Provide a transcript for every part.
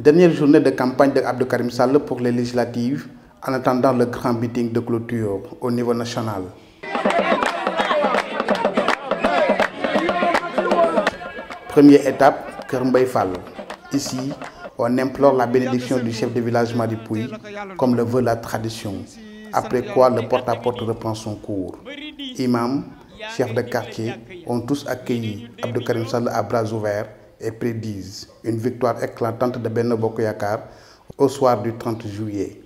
Dernière journée de campagne de Abdou Karim Sall pour les législatives en attendant le grand meeting de clôture au niveau national. Première étape, Kermbay Fall. Ici, on implore la bénédiction du chef de village Maripouy, comme le veut la tradition. Après quoi, le porte-à-porte reprend son cours. Imam, chefs de quartier ont tous accueilli Abdou Karim à bras ouverts et prédisent une victoire éclatante de Benno Bokoyakar au soir du 30 juillet.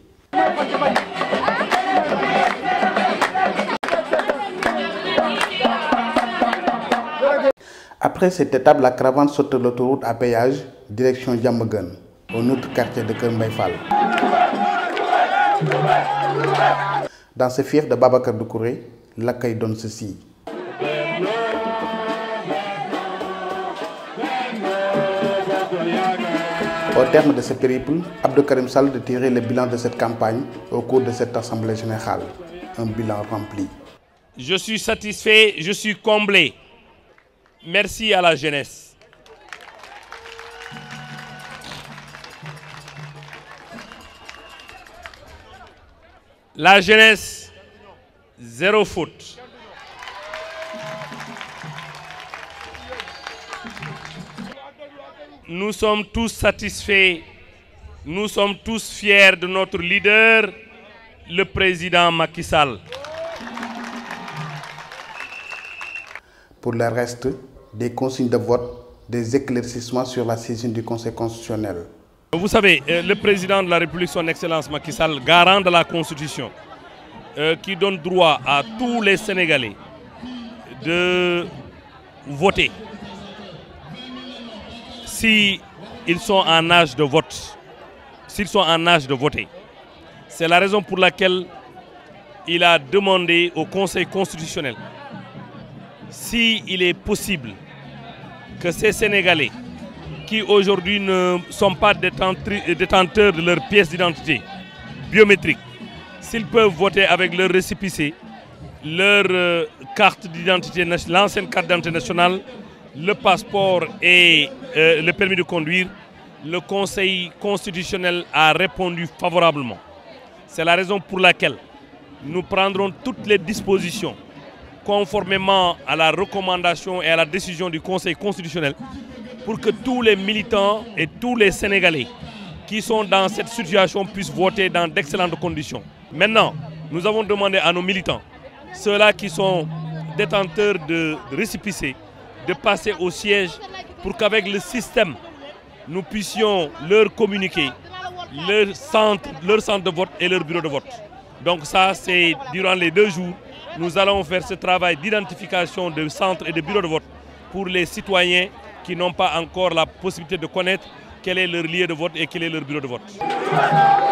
Après cette étape, la caravane saute l'autoroute à péage, direction Djamagan, au autre quartier de Kermbaïfal. Dans ce fief de Babacar Doukouré, l'accueil donne ceci. Au terme de ce périple, Abdou Karim Sall de tirer le bilan de cette campagne au cours de cette assemblée générale. Un bilan rempli. Je suis satisfait, je suis comblé. Merci à la jeunesse. La jeunesse, zéro faute. Nous sommes tous satisfaits, nous sommes tous fiers de notre leader, le président Macky Sall. Pour le reste, des consignes de vote, des éclaircissements sur la saisine du Conseil constitutionnel. Vous savez, euh, le président de la République, son Excellence Macky Sall, garant de la Constitution, euh, qui donne droit à tous les Sénégalais de voter s'ils sont en âge de vote, s'ils sont en âge de voter. C'est la raison pour laquelle il a demandé au Conseil constitutionnel s'il est possible que ces Sénégalais qui aujourd'hui ne sont pas détenteurs de leur pièce d'identité biométrique, s'ils peuvent voter avec leur récépissé, leur euh, carte d'identité, l'ancienne carte d'identité nationale, le passeport et euh, le permis de conduire, le Conseil constitutionnel a répondu favorablement. C'est la raison pour laquelle nous prendrons toutes les dispositions conformément à la recommandation et à la décision du Conseil constitutionnel pour que tous les militants et tous les Sénégalais qui sont dans cette situation puissent voter dans d'excellentes conditions. Maintenant, nous avons demandé à nos militants, ceux-là qui sont détenteurs de récépissés, de passer au siège pour qu'avec le système, nous puissions leur communiquer leur centre, de vote et leur bureau de vote. Donc ça, c'est durant les deux jours, nous allons faire ce travail d'identification de centres et de bureaux de vote pour les citoyens qui n'ont pas encore la possibilité de connaître quel est leur lieu de vote et quel est leur bureau de vote.